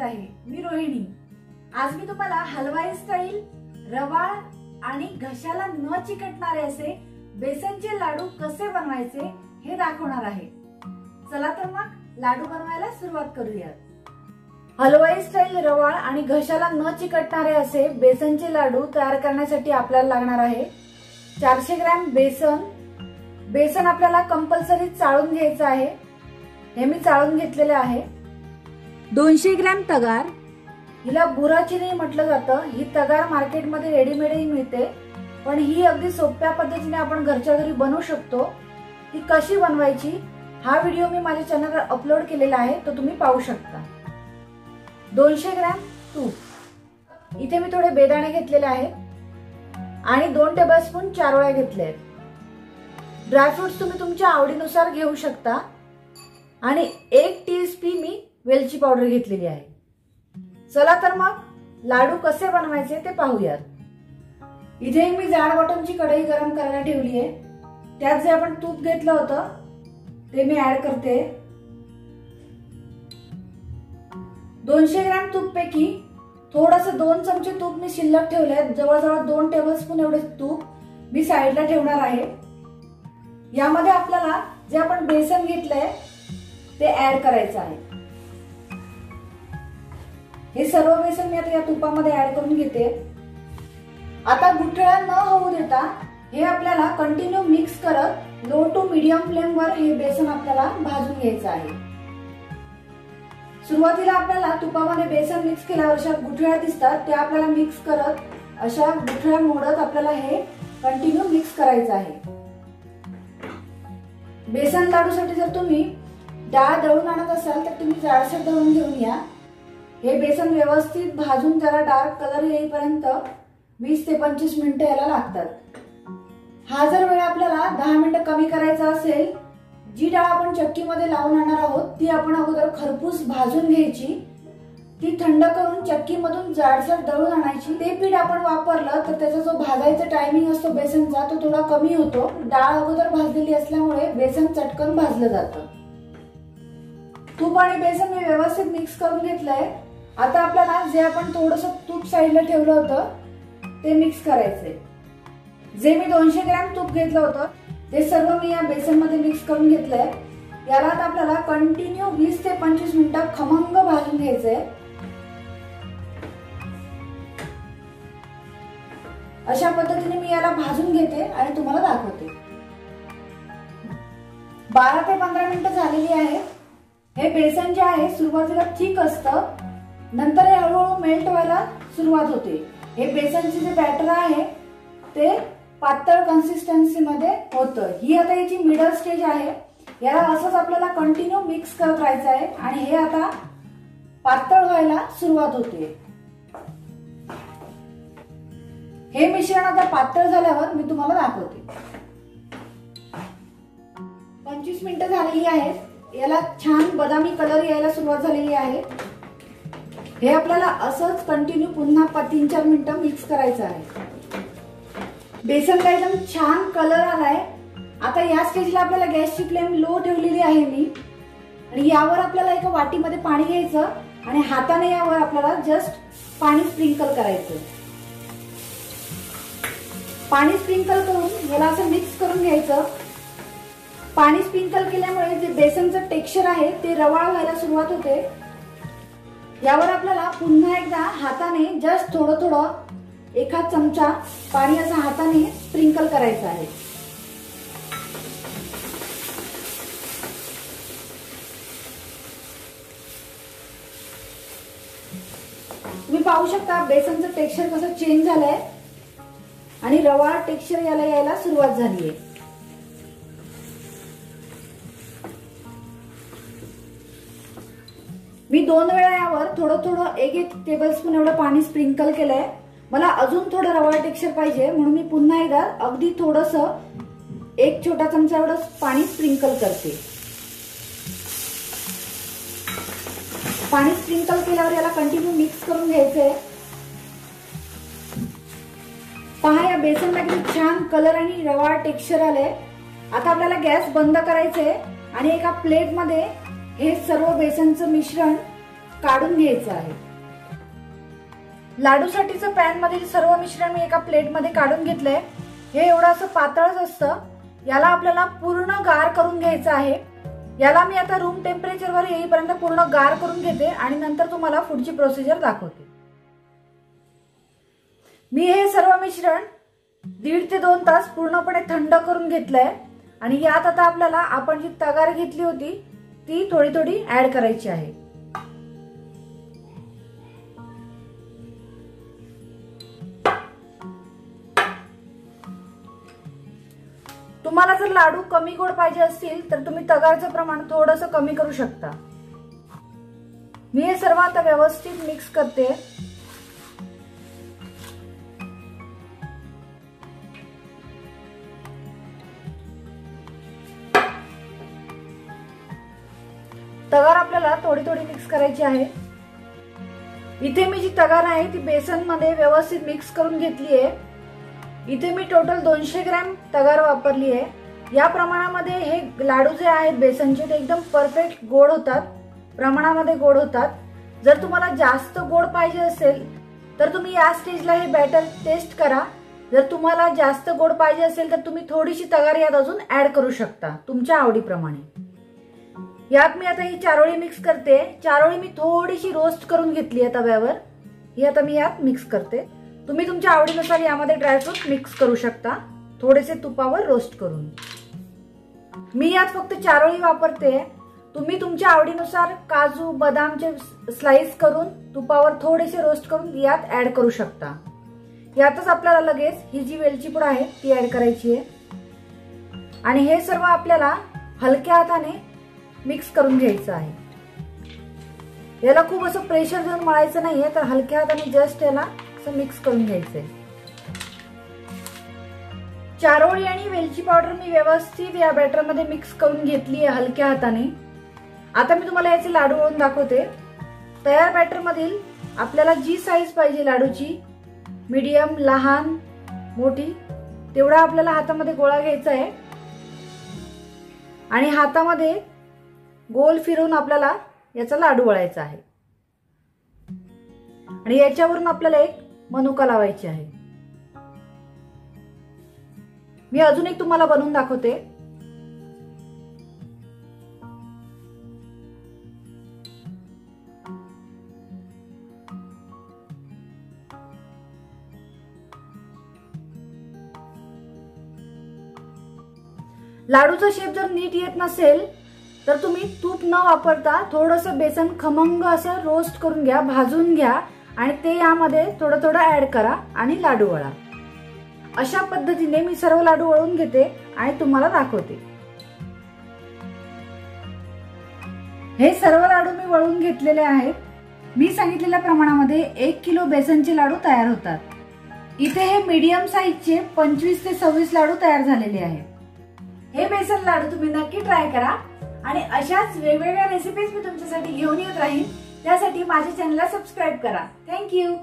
स्वागत आहे. मी रोहिणी. आज मी तुम्हाला हलवाई स्टाईल रवाळ आणि घशाला न चिकटणारे असे बेसनचे लाडू कसे बनवायचे हे दाखवणार आहे. चला तर मग लाडू बनवायला सुरुवात करूयात. हलवाई स्टाईल रवाळ आणि घशाला न चिकटणारे असे बेसनचे लाडू तयार करण्यासाठी आपल्याला लागणार आहे चारशे ग्रॅम बेसन. बेसन आपल्याला कंपल्सरी चाळून घ्यायचं आहे. हे मी चाळून घेतलेले आहे. दोनशे ग्रॅम तगार. हिला बुराचिनी म्हटलं जातं. ही तगार मार्केटमध्ये रेडीमेडही मिळते. पण ही अगदी सोप्या पद्धतीने आपण घरच्या घरी बनवू शकतो. ती कशी बनवायची? हा व्हिडिओ मी माझ्या चॅनलवर अपलोड केलेला आहे तो तुम्ही पाहू शकता. दोनशे ग्रॅम तूप. इथे मी थोडे बेदाणे घेतलेले आहेत आणि दोन टेबलस्पून चारोळ्या घेतले आहेत. ड्रायफ्रुट्स तुम्ही तुमच्या आवडीनुसार घेऊ शकता. आणि एक टी स्पी मी वेलची पावडर घेतलेली आहे. चला तर मग लाडू कसे बनवायचे ते पाहूयात. इथे मी जाड बॉटमची कढई गरम करायला ठेवली आहे. त्यात जे आपण तूप घेतलं होतं ते मी ऍड करते. दोनशे ग्रॅम तूप पैकी थोडस दोन चमचे तूप मी शिल्लक ठेवले जवळजवळ दोन टेबलस्पून एवढे तूप मी साईडला ठेवणार आहे. यामध्ये आपल्याला जे आपण बेसन घेतलंय ते ऍड करायचं आहे. हे सर्व बेसन मी आता या तुपामध्ये ऍड करून घेते. आता गुठळ्या न होऊ देता हे आपल्याला कंटिन्यू मिक्स करत लो टू मीडियम फ्लेम वर हे बेसन आपल्याला भाजून घ्यायचं आहे. सुरुवातीला आपल्याला तुपामध्ये बेसन मिक्स केल्यावर अशा गुठळ्या दिसतात त्या आपल्याला मिक्स करत अशा गुठळ्या मोडत आपल्याला हे कंटिन्यू मिक्स करायचं आहे. बेसन लाडूसाठी जर तुम्ही डाळ दळून आणत असाल तर तुम्ही जाडसर दळून घेऊन या. हे बेसन व्यवस्थित भाजून त्याला डार्क कलर येईपर्यंत वीस ते पंचवीस मिनिटं याला लागतात. हा जर वेळ आपल्याला दहा मिनिटं कमी करायचा असेल जी डाळ आपण चक्कीमध्ये लावून आणणार आहोत ती आपण अगोदर खरपूस भाजून घ्यायची. ती थंड करून चक्कीमधून जाडसर दळून आणायची. ते पीठ आपण वापरलं तर त्याचा जो भाजायचा टायमिंग असतो बेसनचा तो थोडा कमी होतो. डाळ अगोदर भाजलेली असल्यामुळे बेसन चटकन भाजलं जातं. तूप आणि बेसन मी व्यवस्थित मिक्स करून घेतलंय. आता आपल्याला जे आपण थोडस तूप साईडला ठेवलं होतं ते मिक्स करायचंय. जे मी दोनशे ग्रॅम तूप घेतलं होतं ते सर्व मी या बेसनमध्ये मिक्स करून घेतलंय. याला आता आपल्याला कंटिन्यू वीस ते पंचवीस मिनिटं खमंग भाजून घ्यायचंय. अशा पद्धतीने मी याला भाजून घेते आणि तुम्हाला दाखवते. बारा ते पंधरा मिनिटं झालेली आहे. हे बेसन जे आहे सुरुवातीला थिक असतं. नंतर हे हळूहळू मेल्ट व्हायला सुरुवात होते. हे बेसनचे जे बॅटर आहे ते पातळ कन्सिस्टन्सीमध्ये होतं. ही आता याची मिडल स्टेज आहे. याला असंच आपल्याला कंटिन्यू मिक्स करत राहायचं आहे आणि हे आता पातळ व्हायला सुरुवात होते. हे मिश्रण आता पातळ झाल्यावर मी तुम्हाला दाखवते. पंचवीस मिनिटं झालेली आहेत. याला छान बदामी कलर यायला सुरुवात झालेली आहे. हे आपल्याला असंच कंटिन्यू पुन्हा तीन चार मिनिटं मिक्स करायचं आहे. बेसनला एकदम छान कलर आलाय. आता या स्टेजला आपल्याला गॅसची फ्लेम लो ठेवलेली आहे मी. आणि यावर आपल्याला एका वाटीमध्ये पाणी घ्यायचं आणि हाताने यावर आपल्याला जस्ट पाणी स्प्रिंकल करायचं. पाणी स्प्रिंकल करून याला असं मिक्स करून घ्यायचं. पाणी स्प्रिंकल केल्यामुळे जे बेसनचं टेक्स्चर आहे ते रवाळ व्हायला सुरुवात होते. यावर आपल्याला पुन्हा एकदा हाताने जस्ट थोडं थोडं एका चमचा पाणी असं हाताने स्प्रिंकल करायचं आहे. तुम्ही पाहू शकता बेसनचं टेक्स्चर कसं चेंज झालंय आणि रवाळ टेक्स्चर याला यायला सुरुवात झाली आहे. मी दोन वेळा थोडं थोडं एक एक टेबलस्पून एवढं पाणी स्प्रिंकल केलंय. मला अजून थोडं रवाळ टेक्स्चर पाहिजे म्हणून मी पुन्हा एकदा अगदी थोडस एक छोटा चमचा एवढं पाणी स्प्रिंकल करते. पाणी स्प्रिंकल केल्यावर याला कंटिन्यू मिक्स करून घ्यायचंय. पहा या बेसनला किती छान कलर आणि रवाळ टेक्स्चर आलंय. आता आपल्याला गॅस बंद करायचंय आणि एका प्लेटमध्ये हे सर्व बेसनचं मिश्रण काढून घ्यायचं आहे. लाडूसाठीचं पॅन मधील सर्व मिश्रण मी एका प्लेटमध्ये काढून घेतलंय. हे एवढं असं पातळच असतं. याला आपल्याला पूर्ण गार करून घ्यायचं आहे. याला मी आता रूम टेम्परेचरवर येईपर्यंत पूर्ण गार करून घेते आणि नंतर तुम्हाला पुढची प्रोसिजर दाखवते. मी हे सर्व मिश्रण दीड ते दोन तास पूर्णपणे थंड करून घेतलंय. आणि यात आता आपल्याला आपण जी तगार घेतली होती ती थोडी थोडी ऍड करायची आहे. तुम्हाला जर लाडू कमी गोड पाहिजे असतील तर तुम्ही तगारचं प्रमाण थोडस कमी करू शकता. मी हे सर्व आता व्यवस्थित मिक्स करते. तगार आपल्याला थोडी थोडी मिक्स करायची आहे. इथे मी जी तगार आहे ती बेसनमध्ये व्यवस्थित मिक्स करून घेतली आहे. इथे मी टोटल दोनशे ग्रॅम तगार वापरली आहे. या प्रमाणामध्ये हे लाडू जे आहेत बेसनचे ते एकदम परफेक्ट गोड होतात. प्रमाणामध्ये गोड होतात. जर तुम्हाला जास्त गोड पाहिजे असेल तर तुम्ही या स्टेजला हे बॅटर टेस्ट करा. जर तुम्हाला जास्त गोड पाहिजे असेल तर तुम्ही थोडीशी तगार यात अजून ऍड करू शकता तुमच्या आवडीप्रमाणे. यात मी आता ही चारोळी मिक्स करते. चारोळी मी थोडीशी रोस्ट करून घेतली आहे तव्यावर. ही आता मी यात मिक्स करते. तुम्ही तुमच्या आवडीनुसार यामध्ये ड्रायफ्रूट मिक्स करू शकता. थोडेसे तुपावर रोस्ट करून. मी यात फक्त चारोळी वापरते. तुम्ही तुमच्या आवडीनुसार काजू बदामचे स्लाइस करून तुपावर थोडेसे रोस्ट करून यात ऍड करू शकता. यातच आपल्याला लगेच ही जी वेलची पूड आहे ती ऍड करायची आहे. आणि हे सर्व आपल्याला हलक्या हाताने मिक्स करून घ्यायचं आहे. याला खूप असं प्रेशर देऊन मळायचं नाहीये तर हलक्या हाताने जस्ट याला असं मिक्स करून घ्यायचंय. चारोळी आणि वेलची पावडर मी व्यवस्थित या बॅटरमध्ये मिक्स करून घेतली आहे हलक्या हाताने. आता मी तुम्हाला याचे लाडू वळून दाखवते. तयार बॅटर मधील आपल्याला जी साईज पाहिजे लाडूची मीडियम लहान मोठी तेवढा आपल्याला हातामध्ये गोळा घ्यायचा आहे. आणि हातामध्ये गोल फिरवून आपल्याला याचा लाडू वळायचा आहे. आणि याच्यावरून आपल्याला एक मनुका लावायची आहे. मी अजून एक तुम्हाला बनवून दाखवते. लाडूचा शेप जर नीट येत नसेल तर तुम्ही तूप न वापरता थोडस बेसन खमंग असं रोस्ट करून घ्या भाजून घ्या. आणि ते यामध्ये थोडं थोडं ऍड करा आणि लाडू वळा. अशा पद्धतीने मी सर्व लाडू वळून घेते आणि तुम्हाला दाखवते. हे सर्व लाडू मी वळून घेतलेले आहेत. मी सांगितलेल्या प्रमाणामध्ये एक किलो बेसनचे लाडू तयार होतात. इथे हे मीडियम साईजचे पंचवीस ते सव्वीस लाडू तयार झालेले आहेत. हे बेसन लाडू तुम्ही नक्की ट्राय करा आणि अशाच वेगवेगळ्या रेसिपीज मी तुमच्यासाठी घेऊन येत राहीन. त्यासाठी माझ्या चॅनलला सबस्क्राईब करा. थँक्यू